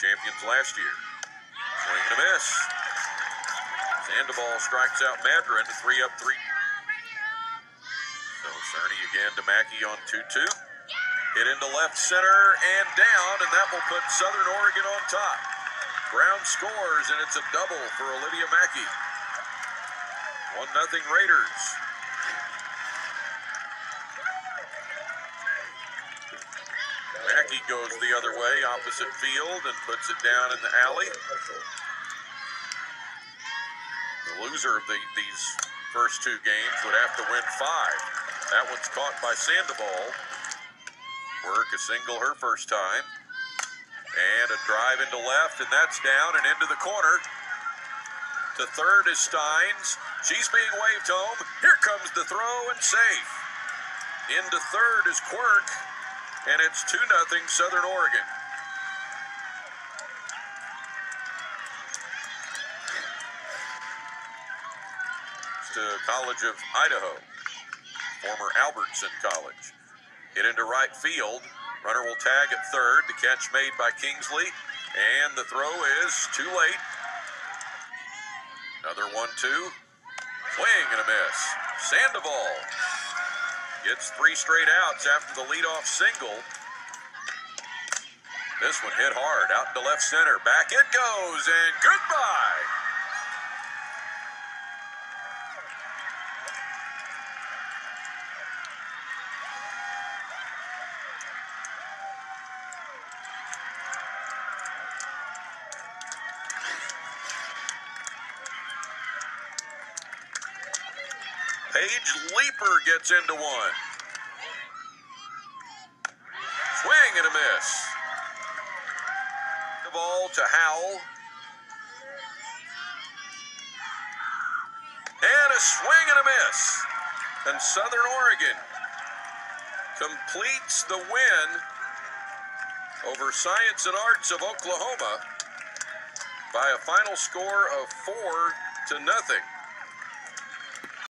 champions last year. Swing and a miss. Sandoval strikes out Madron, three up, three. So Cerny again to Mackey on 2 2. Hit into left center and down, and that will put Southern Oregon on top. Brown scores, and it's a double for Olivia Mackey. 1 0 Raiders. Mackey goes the other way, opposite field, and puts it down in the alley. The loser of the, these first two games would have to win five. That one's caught by Sandoval. Work a single her first time. And a drive into left, and that's down and into the corner. To third is Steins. She's being waved home. Here comes the throw and safe. Into third is Quirk, and it's 2 0 Southern Oregon. to College of Idaho, former Albertson College. Hit into right field. Runner will tag at third. The catch made by Kingsley. And the throw is too late. Another one, two. Swing and a miss. Sandoval gets three straight outs after the leadoff single. This one hit hard out to left center. Back it goes, and goodbye. Paige Leaper gets into one. Swing and a miss. The ball to Howell. And a swing and a miss. And Southern Oregon completes the win over Science and Arts of Oklahoma by a final score of four to nothing.